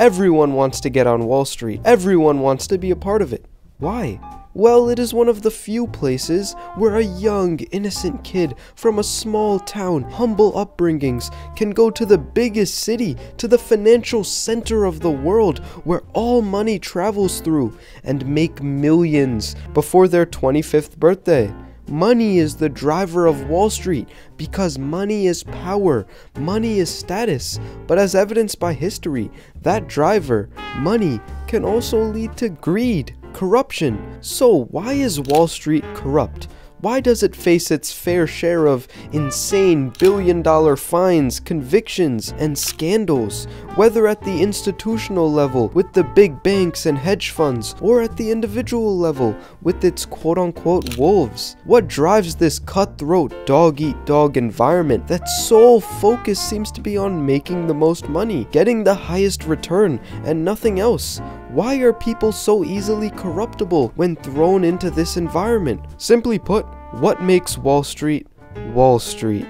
Everyone wants to get on Wall Street. Everyone wants to be a part of it. Why? Well, it is one of the few places where a young, innocent kid from a small town, humble upbringings, can go to the biggest city, to the financial center of the world, where all money travels through, and make millions before their 25th birthday. Money is the driver of Wall Street because money is power, money is status. But as evidenced by history, that driver, money, can also lead to greed, corruption. So, why is Wall Street corrupt? Why does it face its fair share of insane billion dollar fines, convictions, and scandals? Whether at the institutional level with the big banks and hedge funds, or at the individual level with its quote unquote wolves? What drives this cutthroat dog eat dog environment that sole focus seems to be on making the most money, getting the highest return, and nothing else? Why are people so easily corruptible when thrown into this environment? Simply put, what makes Wall Street Wall Street?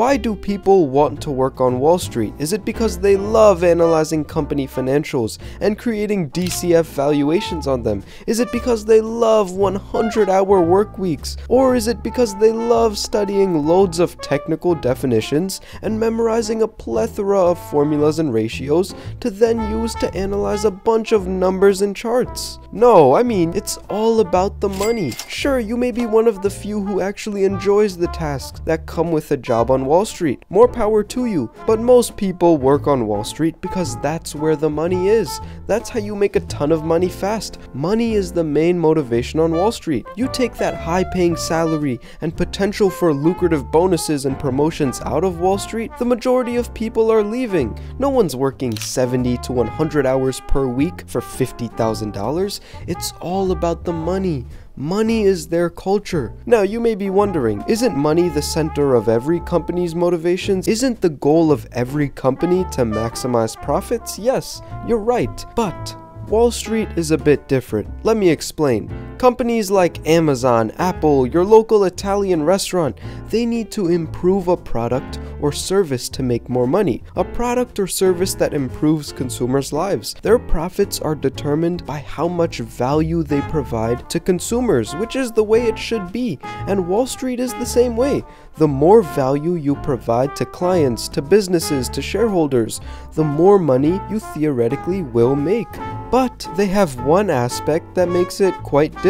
Why do people want to work on Wall Street? Is it because they love analyzing company financials and creating DCF valuations on them? Is it because they love 100 hour work weeks? Or is it because they love studying loads of technical definitions and memorizing a plethora of formulas and ratios to then use to analyze a bunch of numbers and charts? No, I mean, it's all about the money. Sure, you may be one of the few who actually enjoys the tasks that come with a job on Wall Street. More power to you. But most people work on Wall Street because that's where the money is. That's how you make a ton of money fast. Money is the main motivation on Wall Street. You take that high paying salary and potential for lucrative bonuses and promotions out of Wall Street, the majority of people are leaving. No one's working 70 to 100 hours per week for $50,000. It's all about the money. Money is their culture. Now, you may be wondering, isn't money the center of every company's motivations? Isn't the goal of every company to maximize profits? Yes, you're right. But Wall Street is a bit different. Let me explain. Companies like Amazon, Apple, your local Italian restaurant, they need to improve a product or service to make more money. A product or service that improves consumers' lives. Their profits are determined by how much value they provide to consumers, which is the way it should be. And Wall Street is the same way. The more value you provide to clients, to businesses, to shareholders, the more money you theoretically will make. But they have one aspect that makes it quite different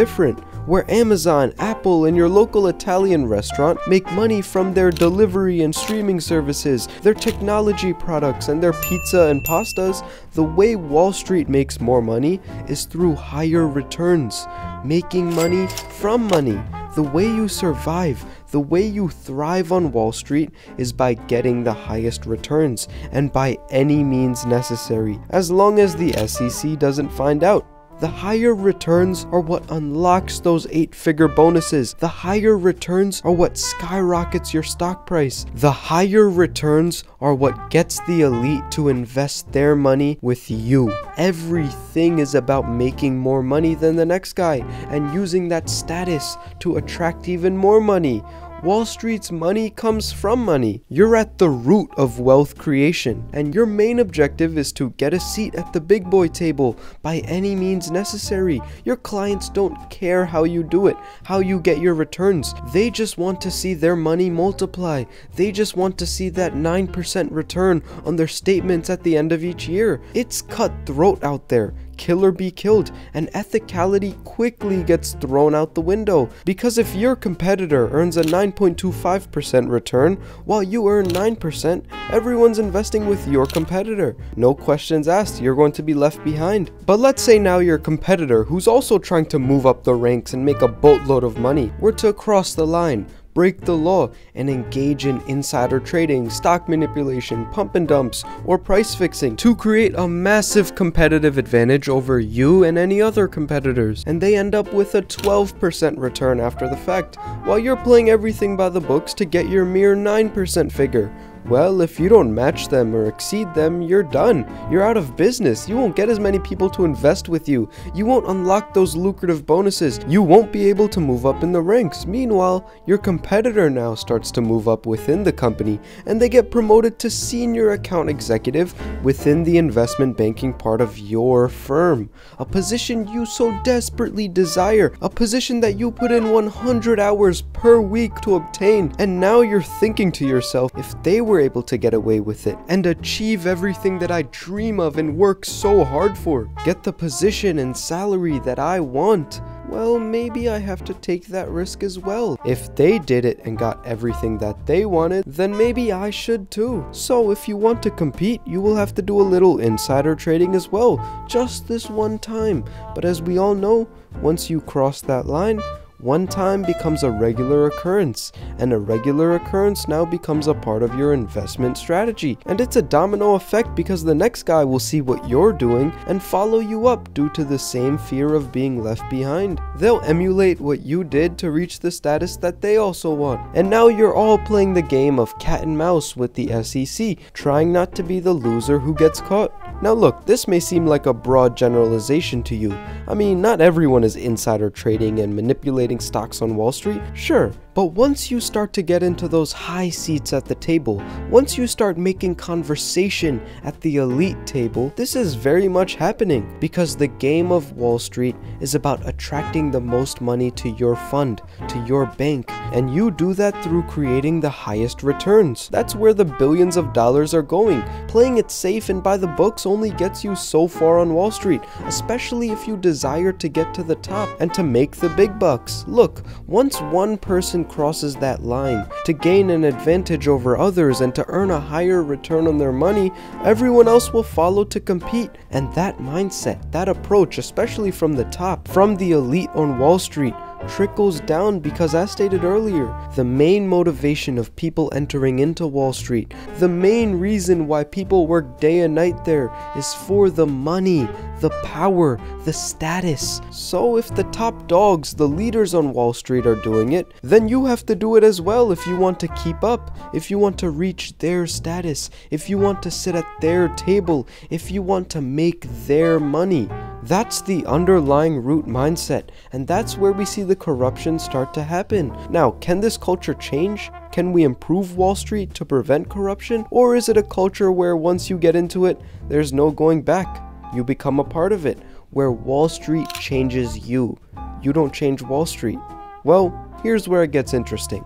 where Amazon, Apple, and your local Italian restaurant make money from their delivery and streaming services, their technology products, and their pizza and pastas, the way Wall Street makes more money is through higher returns, making money from money. The way you survive, the way you thrive on Wall Street is by getting the highest returns and by any means necessary, as long as the SEC doesn't find out. The higher returns are what unlocks those eight figure bonuses. The higher returns are what skyrockets your stock price. The higher returns are what gets the elite to invest their money with you. Everything is about making more money than the next guy and using that status to attract even more money. Wall Street's money comes from money. You're at the root of wealth creation, and your main objective is to get a seat at the big boy table by any means necessary. Your clients don't care how you do it, how you get your returns. They just want to see their money multiply. They just want to see that 9% return on their statements at the end of each year. It's cutthroat out there kill or be killed, and ethicality quickly gets thrown out the window. Because if your competitor earns a 9.25% return while you earn 9%, everyone's investing with your competitor. No questions asked, you're going to be left behind. But let's say now your competitor, who's also trying to move up the ranks and make a boatload of money, were to cross the line break the law, and engage in insider trading, stock manipulation, pump and dumps, or price fixing to create a massive competitive advantage over you and any other competitors. And they end up with a 12% return after the fact, while you're playing everything by the books to get your mere 9% figure. Well, if you don't match them or exceed them, you're done. You're out of business. You won't get as many people to invest with you. You won't unlock those lucrative bonuses. You won't be able to move up in the ranks. Meanwhile, your competitor now starts to move up within the company and they get promoted to senior account executive within the investment banking part of your firm. A position you so desperately desire, a position that you put in 100 hours per week to obtain. And now you're thinking to yourself, if they were able to get away with it and achieve everything that I dream of and work so hard for, get the position and salary that I want, well, maybe I have to take that risk as well. If they did it and got everything that they wanted, then maybe I should too. So if you want to compete, you will have to do a little insider trading as well, just this one time. But as we all know, once you cross that line, one time becomes a regular occurrence, and a regular occurrence now becomes a part of your investment strategy. And it's a domino effect because the next guy will see what you're doing and follow you up due to the same fear of being left behind. They'll emulate what you did to reach the status that they also want. And now you're all playing the game of cat and mouse with the SEC, trying not to be the loser who gets caught. Now look, this may seem like a broad generalization to you. I mean, not everyone is insider trading and manipulating stocks on Wall Street? Sure, but once you start to get into those high seats at the table, once you start making conversation at the elite table, this is very much happening because the game of Wall Street is about attracting the most money to your fund, to your bank, and you do that through creating the highest returns. That's where the billions of dollars are going. Playing it safe and by the books only gets you so far on Wall Street, especially if you desire to get to the top and to make the big bucks. Look, once one person crosses that line to gain an advantage over others and to earn a higher return on their money, everyone else will follow to compete. And that mindset, that approach, especially from the top, from the elite on Wall Street, trickles down because as stated earlier, the main motivation of people entering into Wall Street, the main reason why people work day and night there is for the money, the power, the status. So if the top dogs, the leaders on Wall Street are doing it, then you have to do it as well if you want to keep up, if you want to reach their status, if you want to sit at their table, if you want to make their money. That's the underlying root mindset, and that's where we see the corruption start to happen. Now, can this culture change? Can we improve Wall Street to prevent corruption? Or is it a culture where once you get into it, there's no going back? You become a part of it, where Wall Street changes you. You don't change Wall Street. Well, here's where it gets interesting.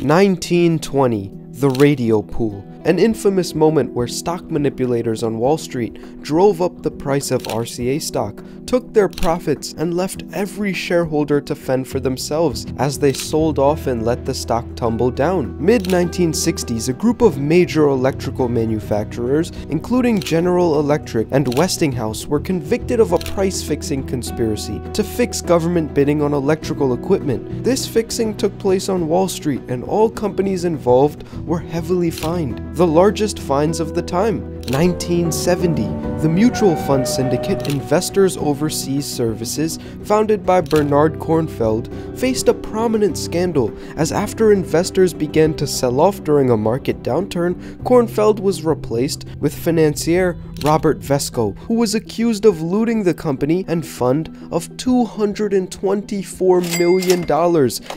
Nineteen twenty, the radio pool an infamous moment where stock manipulators on Wall Street drove up the price of RCA stock, took their profits, and left every shareholder to fend for themselves as they sold off and let the stock tumble down. Mid 1960s, a group of major electrical manufacturers, including General Electric and Westinghouse, were convicted of a price fixing conspiracy to fix government bidding on electrical equipment. This fixing took place on Wall Street, and all companies involved were heavily fined the largest finds of the time. 1970, the mutual fund syndicate Investors Overseas Services, founded by Bernard Cornfeld, faced a prominent scandal as after investors began to sell off during a market downturn, Kornfeld was replaced with financier Robert Vesco, who was accused of looting the company and fund of $224 million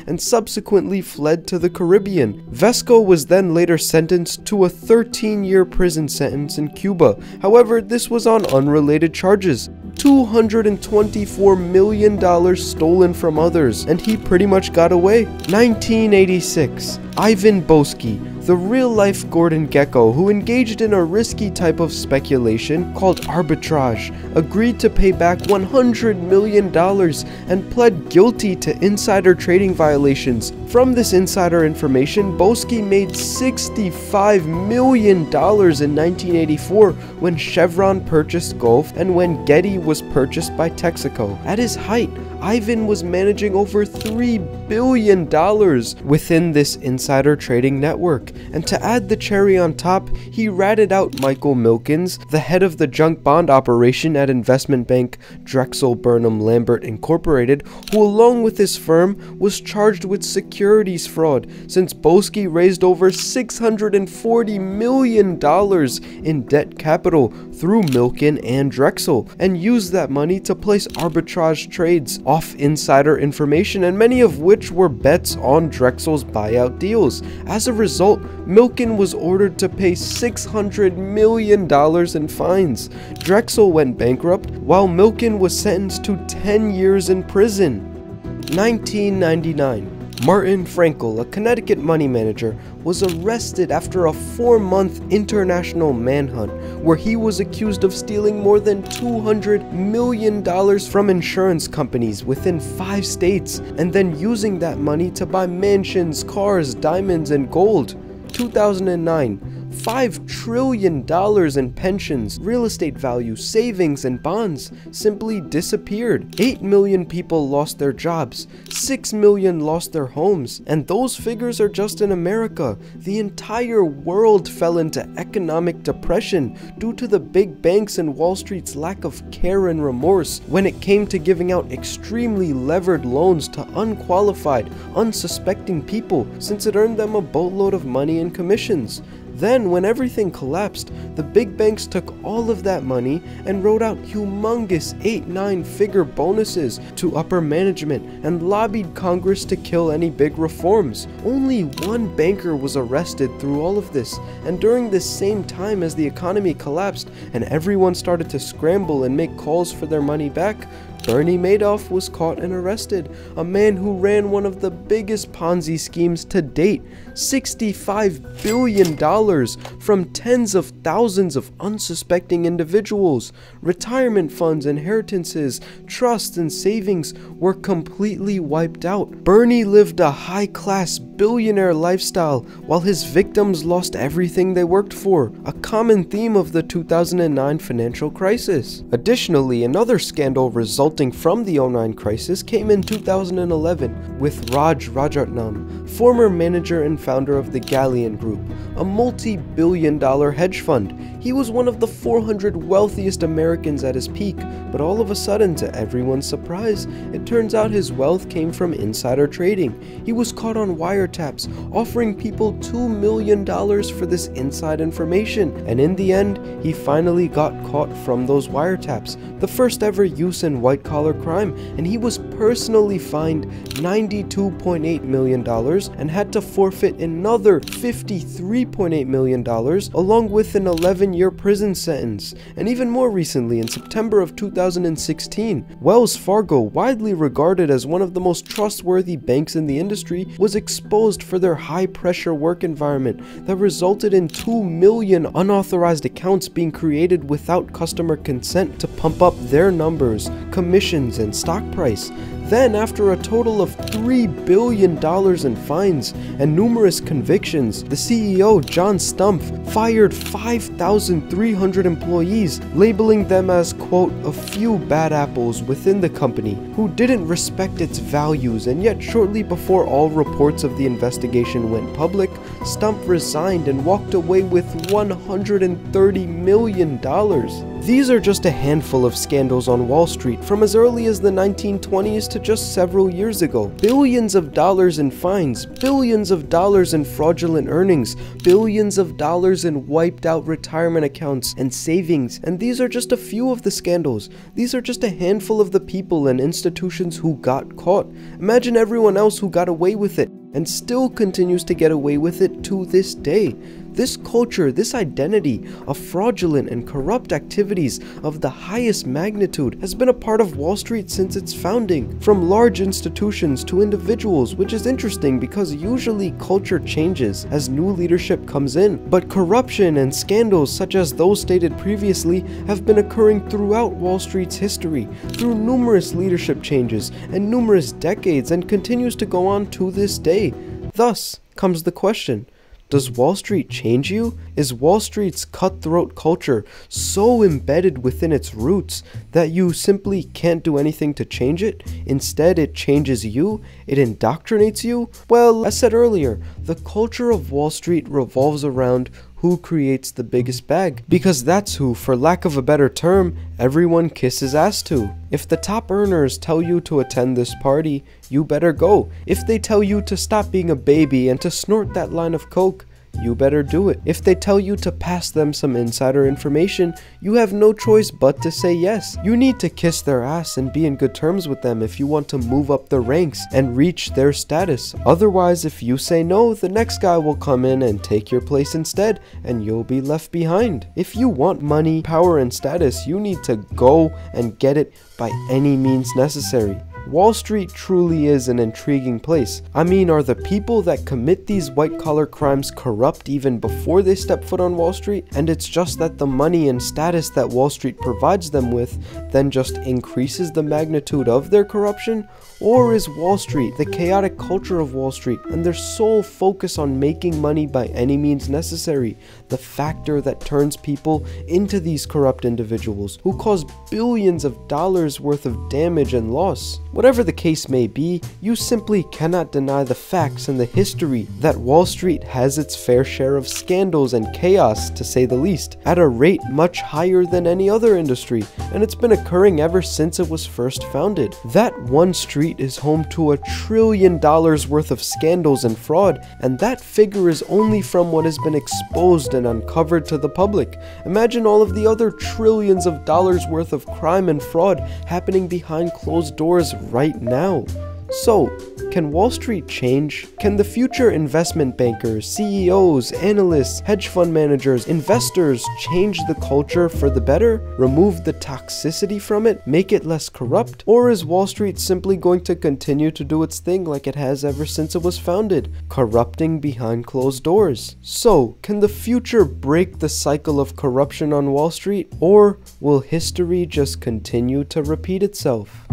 and subsequently fled to the Caribbean. Vesco was then later sentenced to a 13 year prison sentence in Cuba. However, this was on unrelated charges. $224 million stolen from others, and he pretty much got away. 1986, Ivan Boesky, the real-life Gordon Gekko who engaged in a risky type of speculation called arbitrage, agreed to pay back $100 million and pled guilty to insider trading violations. From this insider information, Boesky made $65 million in 1984 when Chevron purchased Gulf and when Getty was purchased by Texaco. At his height, Ivan was managing over $3 billion within this insider insider trading network. And to add the cherry on top, he ratted out Michael Milkins, the head of the junk bond operation at investment bank Drexel Burnham Lambert Incorporated, who along with his firm was charged with securities fraud since Boesky raised over $640 million in debt capital through Milken and Drexel and used that money to place arbitrage trades off insider information and many of which were bets on Drexel's buyout deals. As a result, Milken was ordered to pay $600 million in fines. Drexel went bankrupt while Milken was sentenced to 10 years in prison. 1999 Martin Frankel, a Connecticut money manager, was arrested after a four month international manhunt where he was accused of stealing more than $200 million from insurance companies within five states and then using that money to buy mansions, cars, diamonds, and gold. 2009 $5 trillion in pensions, real estate value, savings, and bonds simply disappeared. 8 million people lost their jobs, 6 million lost their homes, and those figures are just in America. The entire world fell into economic depression due to the big banks and Wall Street's lack of care and remorse when it came to giving out extremely levered loans to unqualified, unsuspecting people since it earned them a boatload of money and commissions. Then, when everything collapsed, the big banks took all of that money and wrote out humongous 8 9 figure bonuses to upper management and lobbied Congress to kill any big reforms. Only one banker was arrested through all of this, and during this same time as the economy collapsed and everyone started to scramble and make calls for their money back, Bernie Madoff was caught and arrested, a man who ran one of the biggest Ponzi schemes to date $65 billion from tens of thousands of unsuspecting individuals. Retirement funds, inheritances, trusts, and savings were completely wiped out. Bernie lived a high class billionaire lifestyle while his victims lost everything they worked for, a common theme of the 2009 financial crisis. Additionally, another scandal resulting from the 09 crisis came in 2011 with Raj Rajaratnam, former manager and founder of the Galleon Group, a multi-billion dollar hedge fund. He was one of the 400 wealthiest Americans at his peak, but all of a sudden, to everyone's surprise, it turns out his wealth came from insider trading. He was caught on wiretaps, offering people $2 million for this inside information, and in the end, he finally got caught from those wiretaps, the first ever use in white collar crime, and he was personally fined $92.8 million and had to forfeit another $53.8 million, along with an 11 year prison sentence. And even more recently, in September of 2016, Wells Fargo, widely regarded as one of the most trustworthy banks in the industry, was exposed for their high pressure work environment that resulted in 2 million unauthorized accounts being created without customer consent to pump up their numbers, commissions, and stock price. Then, after a total of $3 billion in fines and numerous convictions, the CEO, John Stumpf, fired 5,300 employees, labeling them as, quote, a few bad apples within the company who didn't respect its values. And yet, shortly before all reports of the investigation went public, Stumpf resigned and walked away with $130 million. These are just a handful of scandals on Wall Street from as early as the 1920s to just several years ago. Billions of dollars in fines, billions of dollars in fraudulent earnings, billions of dollars in wiped out retirement accounts and savings, and these are just a few of the scandals. These are just a handful of the people and institutions who got caught. Imagine everyone else who got away with it and still continues to get away with it to this day. This culture, this identity of fraudulent and corrupt activities of the highest magnitude has been a part of Wall Street since its founding, from large institutions to individuals, which is interesting because usually culture changes as new leadership comes in. But corruption and scandals such as those stated previously have been occurring throughout Wall Street's history, through numerous leadership changes and numerous decades and continues to go on to this day. Thus comes the question, Does Wall Street change you? Is Wall Street's cutthroat culture so embedded within its roots that you simply can't do anything to change it? Instead, it changes you? It indoctrinates you? Well, I said earlier, the culture of Wall Street revolves around who creates the biggest bag. Because that's who, for lack of a better term, everyone kisses ass to. If the top earners tell you to attend this party, you better go. If they tell you to stop being a baby and to snort that line of coke, you better do it. If they tell you to pass them some insider information, you have no choice but to say yes. You need to kiss their ass and be in good terms with them if you want to move up the ranks and reach their status. Otherwise, if you say no, the next guy will come in and take your place instead, and you'll be left behind. If you want money, power, and status, you need to go and get it by any means necessary. Wall Street truly is an intriguing place. I mean, are the people that commit these white collar crimes corrupt even before they step foot on Wall Street? And it's just that the money and status that Wall Street provides them with then just increases the magnitude of their corruption? Or is Wall Street, the chaotic culture of Wall Street, and their sole focus on making money by any means necessary, the factor that turns people into these corrupt individuals who cause billions of dollars worth of damage and loss? Whatever the case may be, you simply cannot deny the facts and the history that Wall Street has its fair share of scandals and chaos, to say the least, at a rate much higher than any other industry, and it's been occurring ever since it was first founded. That one street is home to a trillion dollars worth of scandals and fraud, and that figure is only from what has been exposed and uncovered to the public. Imagine all of the other trillions of dollars worth of crime and fraud happening behind closed doors right now. So, can Wall Street change? Can the future investment bankers, CEOs, analysts, hedge fund managers, investors change the culture for the better? Remove the toxicity from it? Make it less corrupt? Or is Wall Street simply going to continue to do its thing like it has ever since it was founded, corrupting behind closed doors? So, can the future break the cycle of corruption on Wall Street? Or will history just continue to repeat itself?